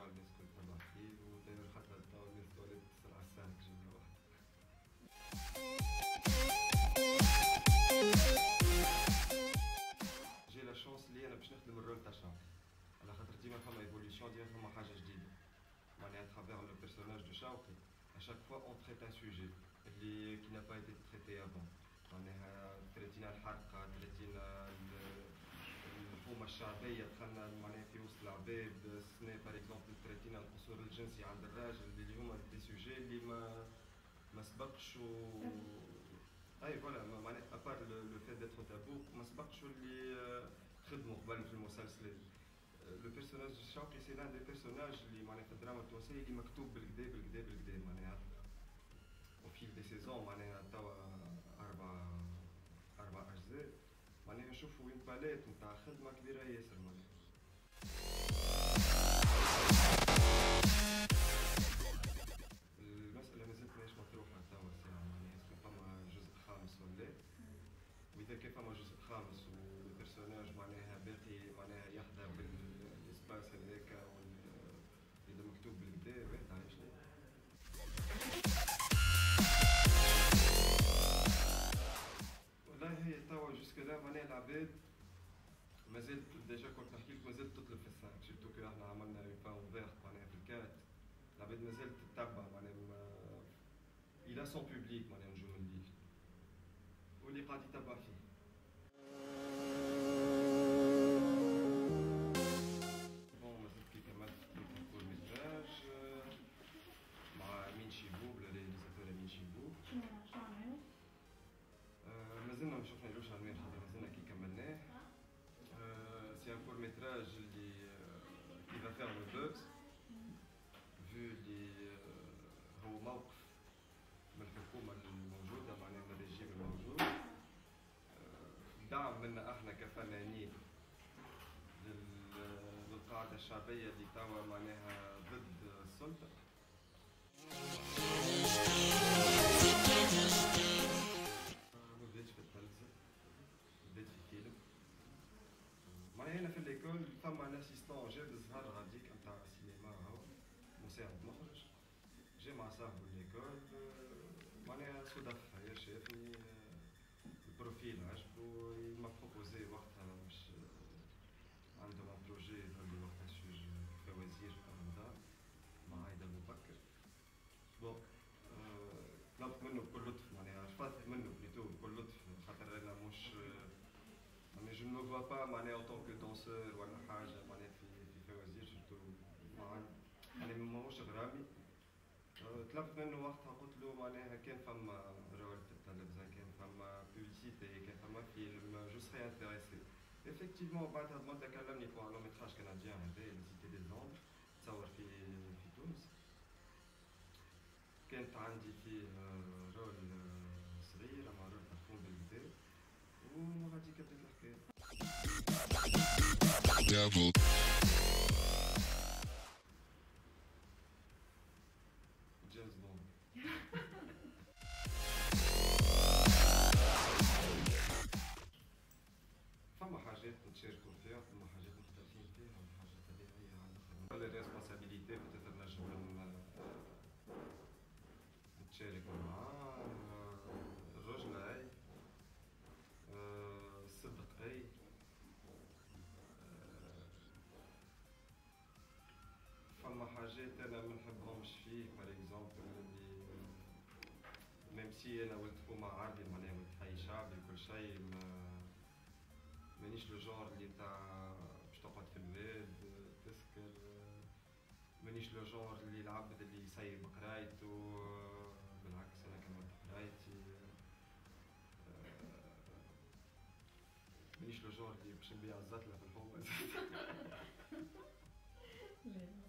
tranquille وداير حتى الدور من التواليت الساعة السانك جملة واحدة j'ai la chance اللي أنا باش نخدم ال rôle تاع شامبي على خاطر ديما فما évolution ديما فما حاجة جديده معناها ترافيغ le personnage de شوقي à chaque fois on traite un sujet qui n'a pas été traité avant. معناها تريتينا الحرقه تريتينا الشعبيه دخلنا معناها في وسط العباد السنة par exemple تريتينا القصور الجنسي عند الراجل اللي هما des sujets اللي ما ما سبقش و et voilà معناها à part le fait d'être tabou ما سبقش اللي خدموا قبل في المسلسل le personnage شوقي c'est l'un des personnages اللي معناها في الدراما التونسيه اللي مكتوب بالكدا بالكدا بالكدا معناها au fil des saisons معناها توا أربع معناها نشوفوا وين باليت نتاع خدمه كبيره ياسر معناها المسألة مازالت ماهيش مطروحة توا ساعة معناها est-ce que فما جزء خامس ولا لا وإذا كان فما جزء خامس وال personnage معناها باقي معناها يحظى بال espace هذاك إذا مكتوب بالكدا هي توا jusque-là معناها العباد مازالت déjà كنت نحكي لك مازالت تطلب في الساعة surtout كي إحنا عملنا une fin ouverte معناها في الكات العباد مازالت تتبع معناها il a son public معناها نجوم الليل واللي قاعد يتبع فيه دعم منا إحنا كفنانين. لل- للقاعدة الشعبية اللي توا معناها ضد السلطة. ما بديتش في التلفزة بديت في فيلم معناها هنا في l'école فما un assistant جاب الزهر غاديك نتاع السينما هو مساعد مخرج. جا مع صاحبه l'école معناها صدف هي شافني آه، ال profil عجبو m'a proposé وقتها باش آه، عندهم un projet اللي وقتها سوج فوازير رمضان مع عايدة ابو بكر bon آه، طلبت منه بكل لطف معناها شفت منه بليتو بكل لطف خاطر أنا مش معناها je ne vois pas معناها en tant que danseur ولا حاجة معناها في في فوازير شفتو مع يعني ماهوش غرامي آه، طلبت منه وقتها قلت له معناها كان فما rôle في التلفزة كان فما publicité كان فما فيلم je serais intéressé effectivement بعد هاد المدة كلمني pour long métrage canadien هذا c'était décembre تصور في في تونس. كانت عندي فيه آه، rôle آه، صغير مع rôle مفهوم بالكدا وغادي كبدت الحكاية. Cheers, man. حاجات أنا ما نحبهمش فيه par exemple اللي même si أنا ولد فما عربي معناها ولد حي شعبي وكل شيء ما مانيش le genre اللي تاع باش تقعد في البلاد تسكر مانيش le genre اللي العبد اللي يسيب قرايته بالعكس أنا كملت قرايتي مانيش le genre اللي باش نبيع الزتله في الحومه لا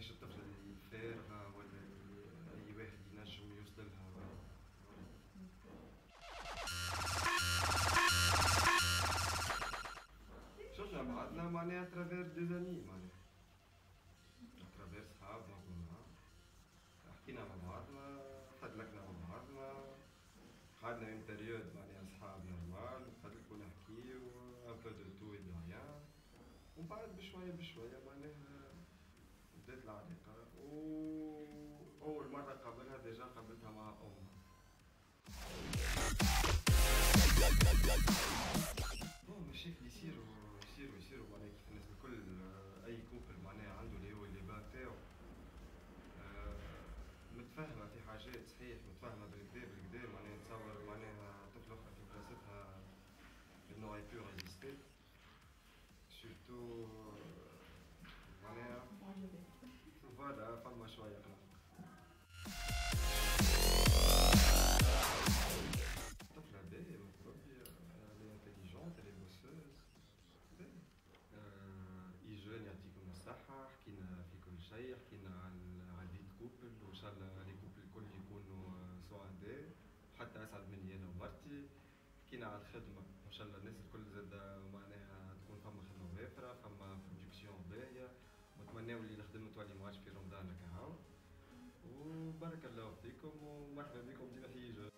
فارغه ولا اللي أي واحد ينجم يوصل لها شفنا بعضنا معناها à travers des années معناها. à travers صحابنا كنا حكينا مع بعضنا تحدلكنا مع بعضنا. قعدنا une période معناها صحاب normal نتحدلكو نحكيو un peu de tout ريان ومن بعد بشوية بشوية معناها بدات العلاقة و أول مرة قابلها déjà قابلتها مع أمها. bon مشاكل معناها كيف الناس الكل أي couple معناها عنده اللي هو اللي بان تاعو في حاجات صحيح متفاهمة بالكدا بالكدا معناها نتصور معناها طفل أخرى في بلاصتها et puis résister معناها معجبات voilà فما شوية قلق طفلة باهية متربية elle est bosseuse. باهية آه، يجون يعطيكم الصحة حكينا في كل شيء حكينا على ال vie de couple وإن شاء الله les couples الكل يكونوا سعداء حتى أسعد مني أنا ومرتي حكينا على الخدمة إن شاء الله الناس الكل زاد معناها تكون فما خدمة وافرة فما برودكسيون باهية ونتمناو اللي الخدمة تولي ما عادش في رمضان هكا هاو؟ وبارك الله فيكم ومرحبا بكم ديما في